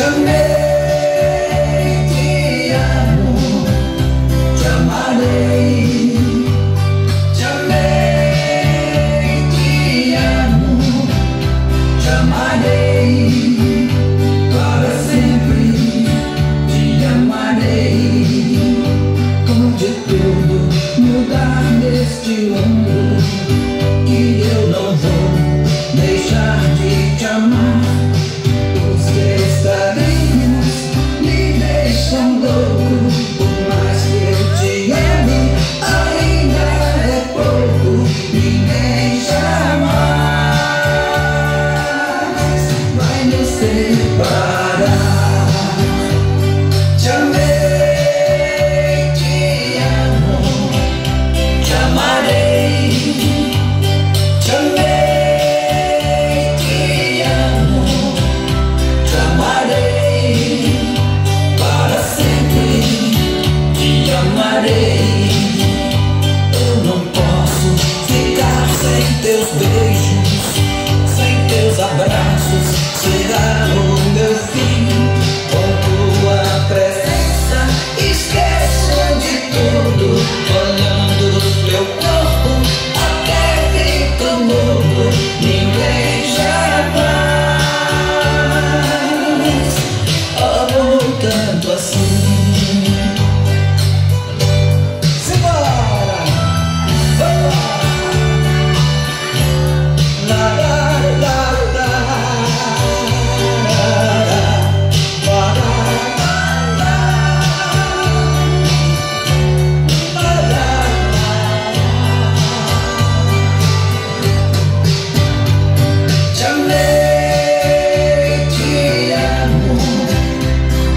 Te amei, te amo, te amarei. Te amei, te amarei. Para sempre te amarei. Onde tudo mudar neste mundo. beijos, sem teus abraços, será.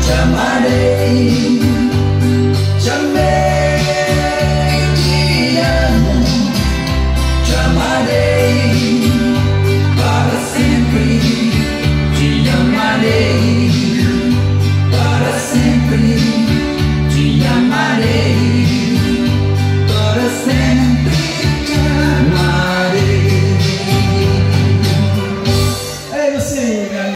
Tell my name.